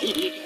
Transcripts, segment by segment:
Whee!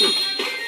soup.